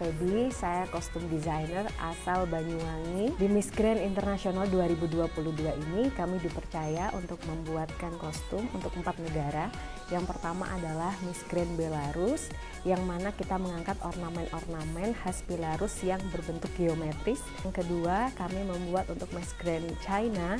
Adi, saya kostum designer asal Banyuwangi. Di Miss Grand International 2022 ini kami dipercaya untuk membuatkan kostum untuk empat negara. Yang pertama adalah Miss Grand Belarus, yang mana kita mengangkat ornamen-ornamen khas Belarus yang berbentuk geometris. Yang kedua, kami membuat untuk Miss Grand China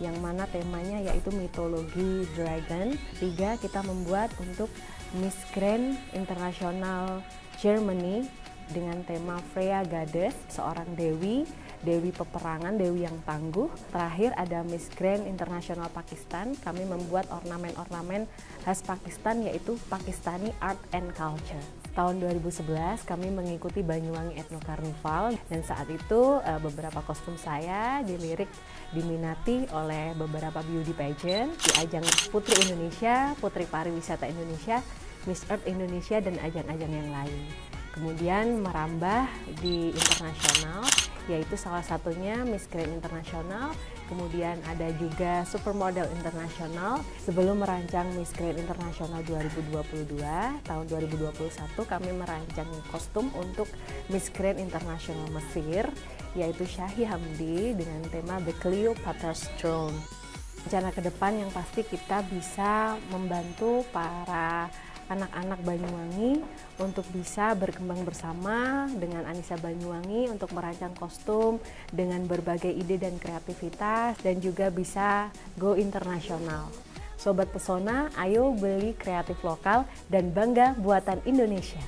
yang mana temanya yaitu mitologi dragon. Tiga, kita membuat untuk Miss Grand International Germany dengan tema Freya Goddess, seorang dewi, dewi peperangan, dewi yang tangguh. Terakhir ada Miss Grand International Pakistan, kami membuat ornamen-ornamen khas Pakistan yaitu Pakistani Art and Culture. Tahun 2011 kami mengikuti Banyuwangi Ethno Carnival dan saat itu eh, beberapa kostum saya dilirik diminati oleh beberapa beauty pageant di ajang Putri Indonesia, Putri Pariwisata Indonesia, Miss Earth Indonesia dan ajang-ajang yang lain. Kemudian merambah di internasional yaitu salah satunya Miss Grand Internasional, kemudian ada juga Supermodel Internasional. Sebelum merancang Miss Grand Internasional 2022, tahun 2021 kami merancang kostum untuk Miss Grand Internasional Mesir, yaitu Syahi Hamdi dengan tema The Cleopatra's Throne. Rencana ke depan yang pasti kita bisa membantu para anak-anak Banyuwangi untuk bisa berkembang bersama dengan Anissa Banyuwangi untuk merancang kostum dengan berbagai ide dan kreativitas dan juga bisa go internasional. Sobat Pesona, ayo beli kreatif lokal dan bangga buatan Indonesia.